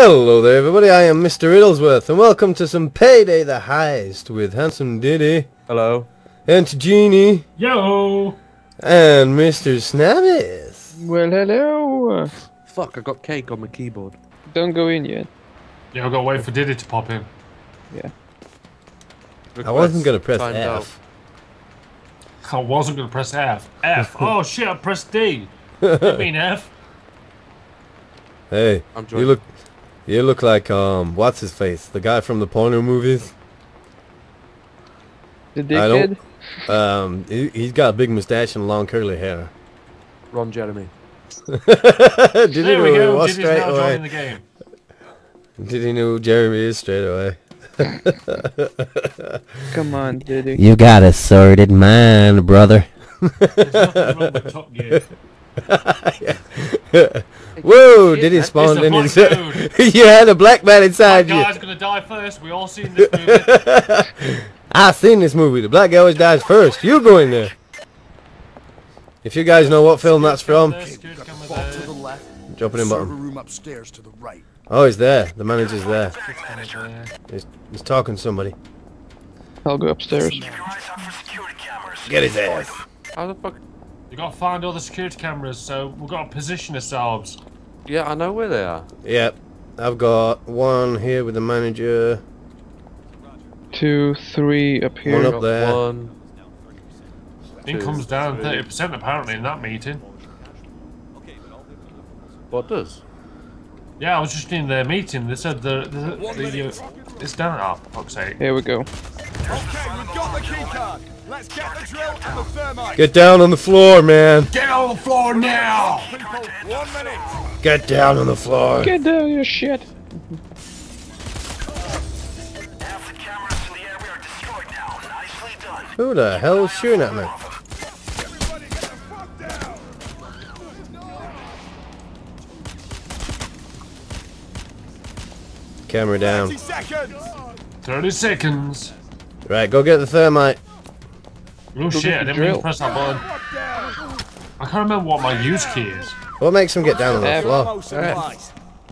Hello there everybody, I am Mr. Riddlesworth and welcome to some Payday the Heist with Handsome Diddy Hello. and Genie Yo! and Mr. Snabbis. Well, hello. Fuck, I got cake on my keyboard. Don't go in yet. Yeah, I've got to wait for Diddy to pop in. Yeah. I wasn't gonna press Timed F. I wasn't going to press F. F. oh shit, I pressed D. you mean F. Hey, I'm you joining. look, you look like um, what's his face, the guy from the porno movies. The I don't- dickhead. Um, he, he's got a big mustache and long curly hair. Ron Jeremy. Did he There we know go. it was straight now away? the game. Did he know Jeremy is straight away? Come on, Diddy. You got a sordid mind, brother. There's nothing wrong with Top Gear. Whoa, Shit, did he spawn in his... you had a black man That inside you. guy's going to die first. We all seen this movie. I seen this movie. The black guy always dies first. You go in there. If you guys know what film that's from, There's security camera Vault to the there. left. jumping in Server bottom. room upstairs to the right. Oh, he's there. The manager's there. Security there. He's, he's talking to somebody. I'll go upstairs. Get his ass. How the fuck? You got to find all the security cameras, so we've got to position ourselves. Yeah, I know where they are. Yep. I've got one here with the manager. Two, three up here. One here. up Got there. One. Income's down 30% apparently in that meeting. What does? Yeah, I was just in their meeting. They said the, the, the uh, it's down. Oh, for fuck's sake. Here we go. Okay, we've got the key card. Let's get the drill and the thermite. Get down on the floor, man. Get on the floor now! One minute. Get down on the floor. Get down, you shit. Who the hell is shooting at me? Everybody get the fuck down. Camera down. 30 seconds. Right, go get the thermite. Oh shit, I didn't mean to press that button. I can't remember what my use key is. What makes him get down on the floor? Ammo.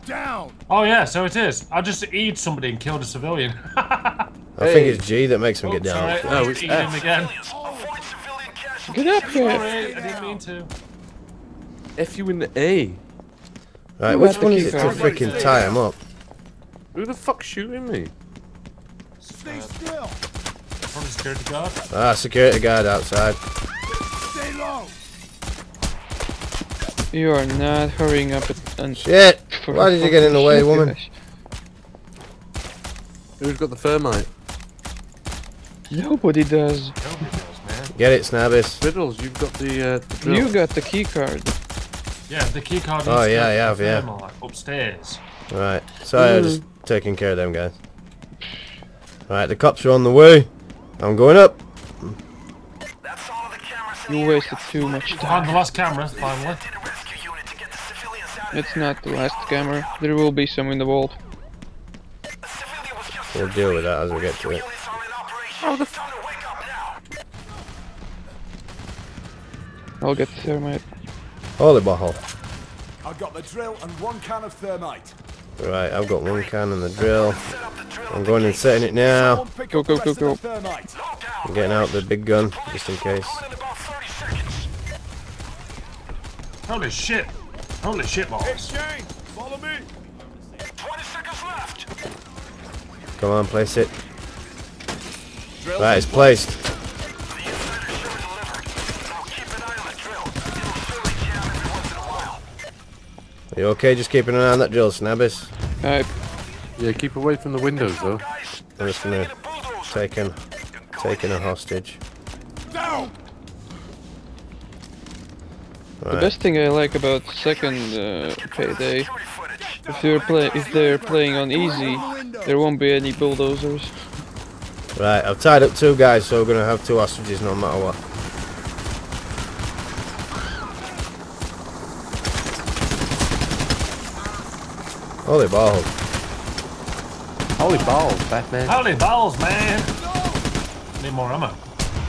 Down. Oh yeah, so it is. I just eat somebody and killed a civilian. I think it's G that makes him get Oops, down on the sorry, floor. No, I it's just eat him F. again. Get up here. Sorry, I didn't mean to. F you in the A. Right, Who which one key is it to freaking tie him up? Who the fuck's shooting me? Stay still. Probably security guard. Ah, security guard outside. Stay low. You are not hurrying up it and Shit! Why did you get in the way, woman? guys. Who's got the thermite? Nobody does. Nobody does, man. Get it, Snabbis. Riddles, you've got the, uh, the drill. You got the key card. Yeah, the key card. Oh, needs yeah, go I have, yeah. thermal, Upstairs. Right, sorry, I'm just taking care of them guys. Right, the cops are on the way. I'm going up. You wasted too much Find time. the last camera, finally. It's not the last camera. There will be some in the vault. We'll deal with that as we get to it. How the f- I'll get the thermite. Holy bottle. I've got the drill and one can of thermite. Right, I've got one can in the drill. I'm going and setting it now. Go, go, go, go. of the thermite. I'm getting out the big gun, just in case. Holy shit. Holy shit balls. Exchange. Follow me. Come on, place it. Drill Right, it's placed. Are you okay? Just keeping an eye on that drill, Snabbis. Alright, Yeah, keep away from the windows, though. I'm just gonna take him, taking a hostage. down. the best thing I like about second uh, payday, if they're play if they're playing on easy, there won't be any bulldozers. Right, I've tied up two guys, so we're gonna have two hostages no matter what. Holy balls. Holy balls, Batman. Holy balls, man. Need more ammo.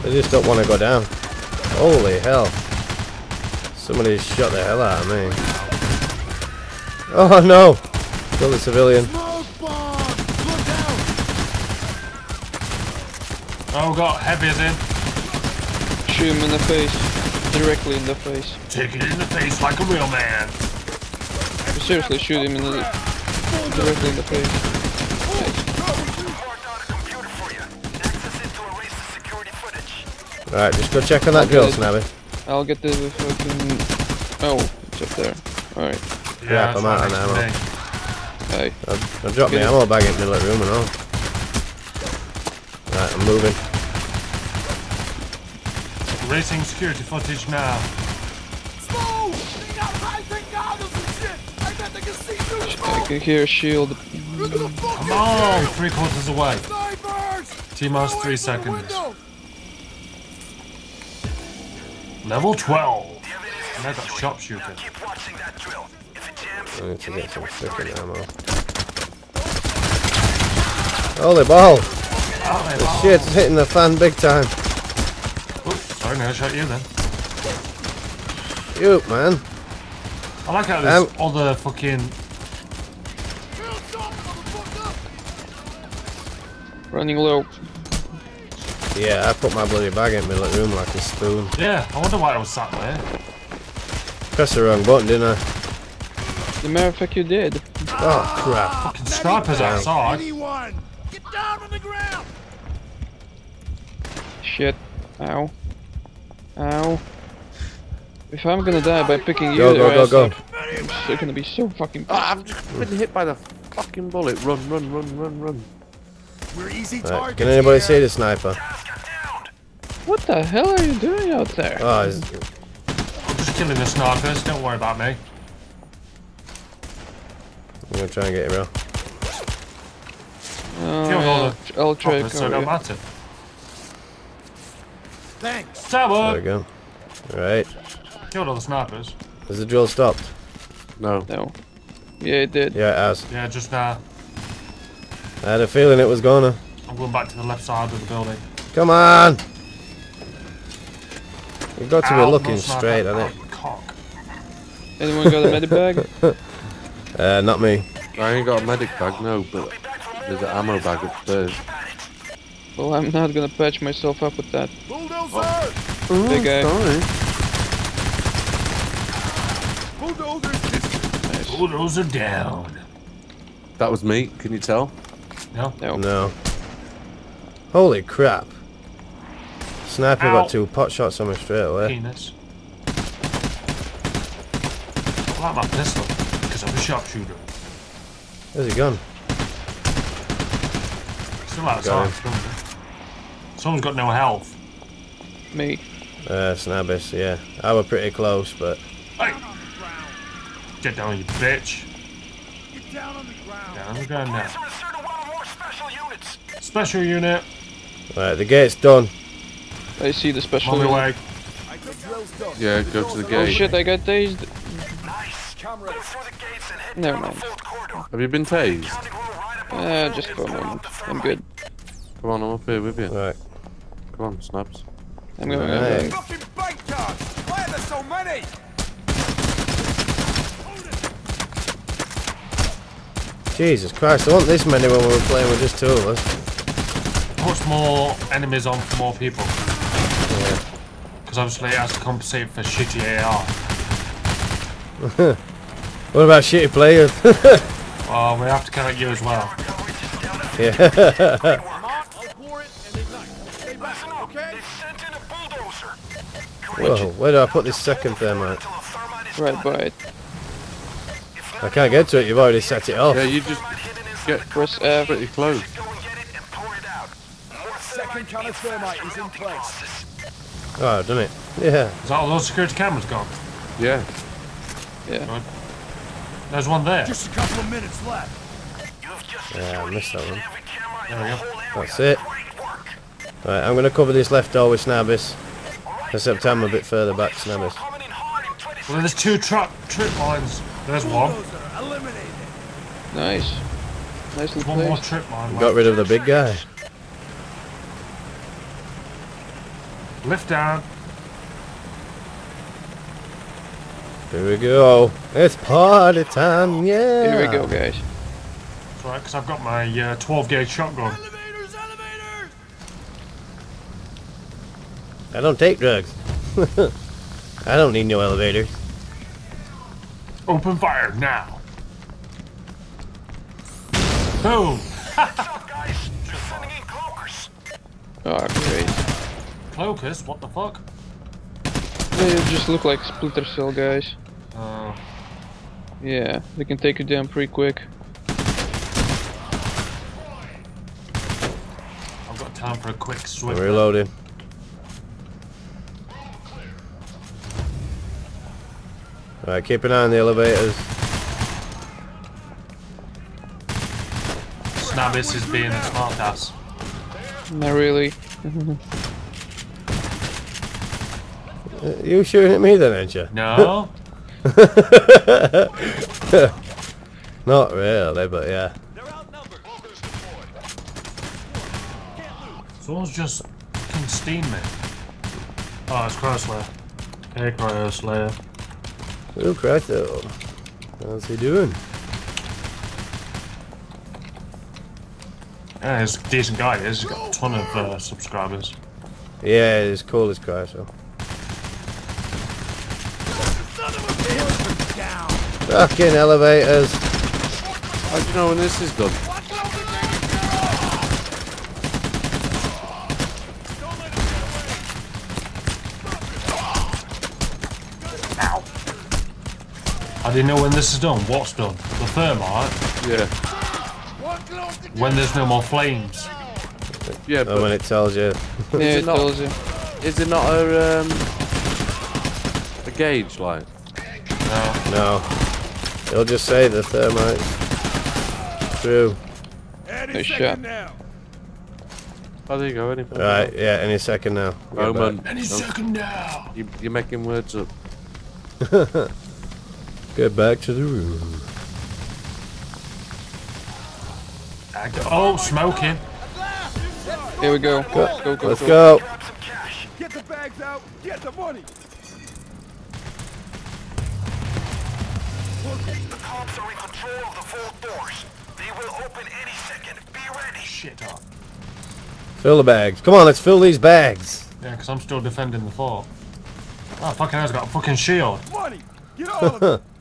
They just don't want to go down. Holy hell. Somebody shot the hell out of me. Oh no! Kill the civilian. Look out! Oh, we got heavies in. Shoot him in the face. Directly in the face. Take it in the face like a real man. Seriously, shoot him in the directly in the face. Alright, just go check on that Okay. drill, Snabby. I'll get the fucking. Oh, it's up there. Alright. Yeah, that's I'm out of next to ammo. me. Hey. I've, I've dropped my Get it. ammo bag in the little room and all. all. Right, I'm moving. Racing security footage now. Can hear a shield. Look at the fucking Come on, three quarters away. snipers! T minus three in through the seconds. Level 12. And I got sharpshooter. I need to get some freaking ammo. Holy ball! Oh, Shit, it's hitting the fan big time. Oops, sorry, no, I shot you then. Shoot, man. I like how there's Um, other fucking. Hands up, motherfucker! Running low. Yeah, I put my bloody bag in my little room like a spoon. Yeah, I wonder why I was sat there. Pressed the wrong button, didn't I? The matter of fact, you did. Oh, crap. Fucking snipers outside. Anyone! Get down on the ground! Shit. Ow. Ow. If I'm gonna die by picking you, Go, go, their go, ass go. up, I'm still gonna be so fucking. Ah, I've just been hit by the fucking bullet. Run, run, run, run, run. We're easy Right, targets can anybody here. see the sniper? What the hell are you doing out there? Oh, he's, I'm just killing the snipers, don't worry about me. I'm gonna try and get him, bro. Oh, Kill all yeah. I'll try Fuckers, to so it cover don't matter. Thanks. There we go. All right. Killed all the snipers. Has the drill stopped? No. No. Yeah, it did. Yeah, it has. Yeah, just now. I had a feeling it was gonna. I'm going back to the left side of the building. Come on! You've got to be looking no sniper. straight at it. Oh, cock. Anyone got a medibag? Uh, not me. I ain't got a medic bag, no, but there's an ammo bag upstairs. well, I'm not gonna patch myself up with that. Bulldozer! Big guy. Sorry. Bulldozers! Bulldozer down. That was me. Can you tell? No? No. No. Holy crap. Sniper Ow. got two pot shots on me straight away. Penis. I like my pistol, because I'm a sharpshooter. Where's he gone? Still outside. Someone's got no health. Me. Uh, Snabbis, yeah. I were pretty close, but Hey! Get down, you bitch. Get down on the ground! Down on the ground now. Special unit. right, the gate's done. I see the special. On unit. way. The drill's done. Yeah, go to the gate. Oh shit! I got tased. Cameras. Never mind. Have you been tased? Uh, just for a moment. I'm good. Come on, I'm up here with you. Right. Come on, snaps. I'm going. Right. I'm going. Fucking bait cards! Why are there so many? Jesus Christ, I want this many when we were playing with just two of us. Puts more enemies on for more people. Yeah. Because obviously it has to compensate for shitty AR. What about shitty players? Well, we have to count you as well. yeah. Mark, I'll pour it and ignite. Stay back, okay? Whoa, where do I put this second thermite? Right by it. I can't get to it, you've already set it off. Yeah, you just get Press F. pretty close. Second can thermite is in place. Oh, I've done it. Yeah. Is that all those security cameras gone? Yeah. Yeah. There's one there. Just a couple of minutes left. Yeah, I missed that one. There we go. That's it. Right, I'm going to cover this left door with Snabbis. Except I'm a bit further back, Snabbis. Well, there's two trap trip lines. There's one. Nice. Nice little One more place. trip line. Got rid of the big guy. Lift down. Here we go. It's party time, yeah. Here we go, guys. Right, because I've got my uh, 12 gauge shotgun. Elevators, elevators! I don't take drugs. I don't need no elevators. Open fire now. Boom. Oh, great. Cloacus, what the fuck? They just look like Splinter Cell guys. Uh, Yeah, they can take you down pretty quick. I've got time for a quick swim. Reloading. Alright, keep an eye on the elevators. Snabbis is being a smart ass. Not really. You shooting at me then, ain't you? No? Not really, but yeah. They're. Someone's just fucking steam me. Oh, it's Chrysler. Hey, Chrysler. Oh, Christ, though. How's he doing? Yeah, he's a decent guy. He's got a ton of uh, subscribers. Yeah, it's cool as Christ, though. Son of a bitch! Down! Fucking elevators. How do you know when this is done? I didn't know when this is done. What's done? The thermite. Yeah. When there's no more flames. Yeah, Oh, when it tells you. yeah, it it not- tells you. is it not a um a gauge like? No. No. It'll just say the thermite. True. Any Nice second shot. now. Oh, there you go. Anything? Right, yeah, any second now. Get Roman, Any don't- second now. you, you're making words up. Get back to the room. Oh, smoking. Here we go. Go, go, go. Let's go. Get the bags out. Get the money. The cops are in control of the vault doors. They will open any second. Be ready. Shit up. Fill the bags. Come on, let's fill these bags. Yeah, because I'm still defending the fort. Oh, fucking hell's got a fucking shield. Money. Get all of it.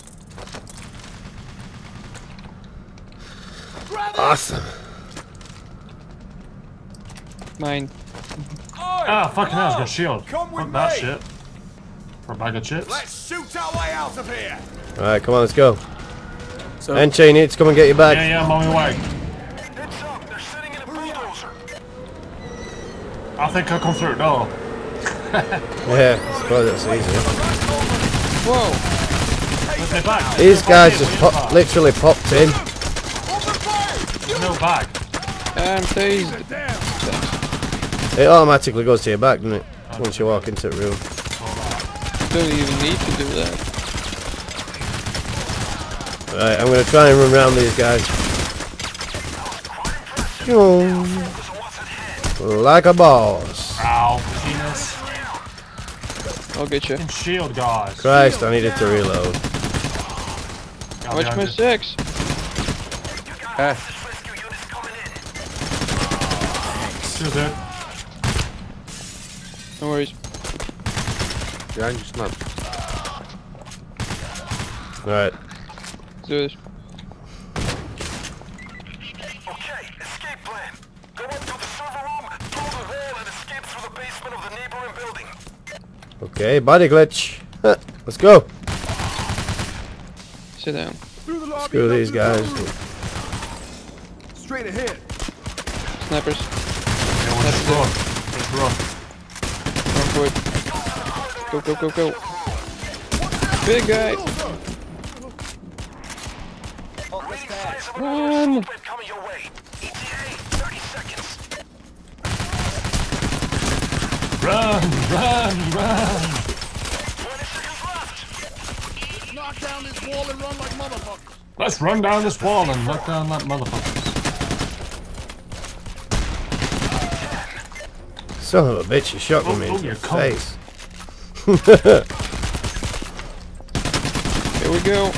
Awesome. Mine. Ah, fucking hell's got a shield. Come with Fuck that me. shit. For a bag of chips. Let's shoot our way out of here. Alright, come on, let's go. So And Chain needs to come and get your Yeah, bag. yeah, I'm on my way. Heads up. They're sitting in a bulldozer. I think I'll come through the door. Yeah, I suppose that's easier. Whoa! Where's my bag? These guys just pop, literally popped in. No bag. I'm tased. Damn. It automatically goes to your back, doesn't it? Once you walk into the room. Don't even need to do that. Right, I'm gonna try and run around these guys. Like a boss. Ow, penis. I'll get you. Fucking shield, guys. Christ, I needed to reload. Got Watch my six. F. Rescue units coming in. Still dead. No worries. Behind you, snap. Alright, Let's do this. Okay, escape plan. Go up to the server room, through the wall, and escape through the basement of the neighboring building. okay, body glitch. Let's go. Sit down. Through the lobby. Screw these to the guys. Straight ahead. Snipers. Yeah, we'll just run. Just run. Run. Go, go, go, go. Big guy. Run. Open coming your way. ETA, 30 seconds. Run, run, run. 20 seconds left. Knock down this wall and run like motherfuckers. Let's run down this wall and knock down that motherfucker. Son of a bitch, you shot Oh, me oh, in oh, you the face. Here we go.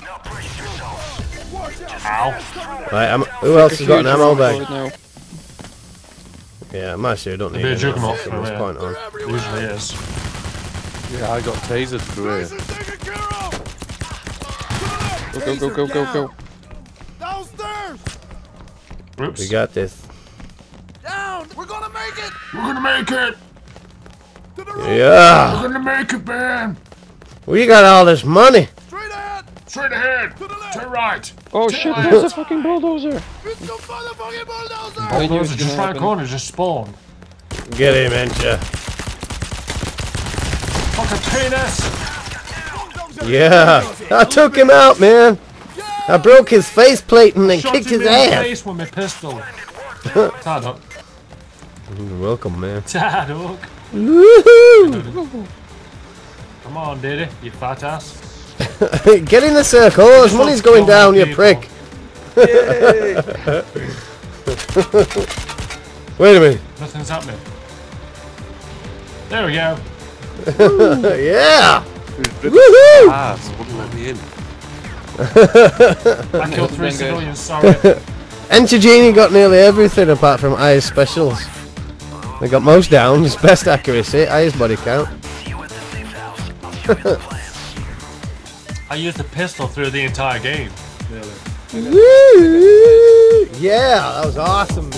Now brace yourselves. Ow. Right, am, who else has got an ammo bag? Now. Yeah, I'm actually I don't need Be a any juggernaut from this me. point on. Usually is. Yeah, I got tasered through here. Taken care of! Go, go, go, go, go, go. Downstairs! Oops. We got this. Down! We're gonna make it! We're gonna make it! To the roof! Yeah. We're gonna make it, man! We got all this money. Straight ahead! Straight ahead! To the left! To the right! Oh shit, there's a fucking bulldozer! It's the motherfucking bulldozer! I knew it Those was are gonna just right happen. corners, just spawn. Get him, Incha. Fucking penis! Yeah. I took him out, man. I broke his face plate and then Shot kicked him his in the ass. face with my pistol. Tad up. You're welcome, man. Tad up. Woohoo! Come on, Diddy, you fat ass. Get in the circle. His money's going down, you prick. Wait a minute. Nothing's happening. There we go. Yeah. Woohoo! Woohoo! Ah, ass, wouldn't let me in. I killed three Bang, guys. civilians, sorry. Entergenie got nearly everything apart from highest specials. They got most downs, best accuracy, highest body count. I used the pistol through the entire game. Woo! Yeah, that was awesome.